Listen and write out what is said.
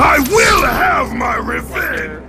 I will have my revenge!